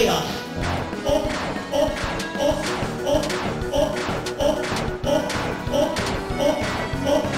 映画おおおおおおおおおおお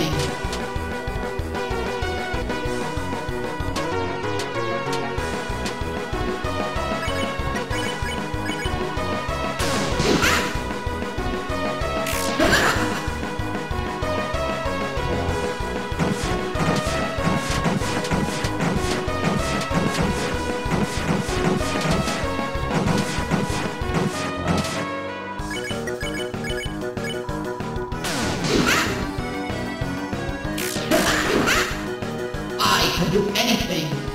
I can do anything